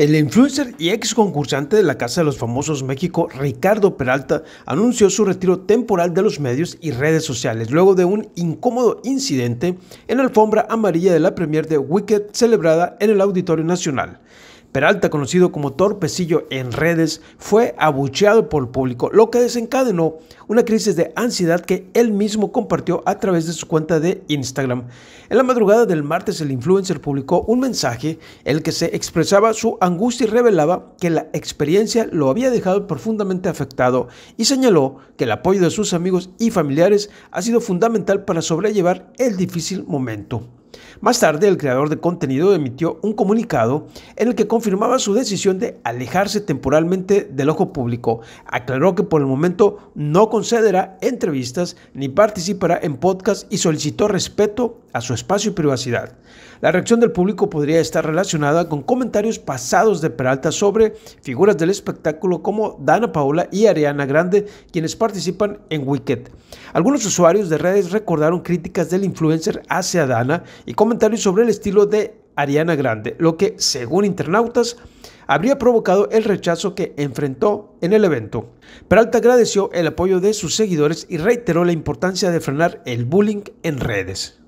El influencer y ex concursante de la Casa de los Famosos México, Ricardo Peralta, anunció su retiro temporal de los medios y redes sociales luego de un incómodo incidente en la alfombra amarilla de la premier de Wicked celebrada en el Auditorio Nacional. Peralta, conocido como Torpecillo en redes, fue abucheado por el público, lo que desencadenó una crisis de ansiedad que él mismo compartió a través de su cuenta de Instagram. En la madrugada del martes, el influencer publicó un mensaje en el que se expresaba su angustia y revelaba que la experiencia lo había dejado profundamente afectado y señaló que el apoyo de sus amigos y familiares ha sido fundamental para sobrellevar el difícil momento. Más tarde, el creador de contenido emitió un comunicado en el que confirmaba su decisión de alejarse temporalmente del ojo público. Aclaró que por el momento no concederá entrevistas ni participará en podcast y solicitó respeto a su espacio y privacidad. La reacción del público podría estar relacionada con comentarios pasados de Peralta sobre figuras del espectáculo como Dana Paola y Ariana Grande, quienes participan en Wicked. Algunos usuarios de redes recordaron críticas del influencer hacia Dana y comentarios sobre el estilo de Ariana Grande, lo que, según internautas, habría provocado el rechazo que enfrentó en el evento. Peralta agradeció el apoyo de sus seguidores y reiteró la importancia de frenar el bullying en redes.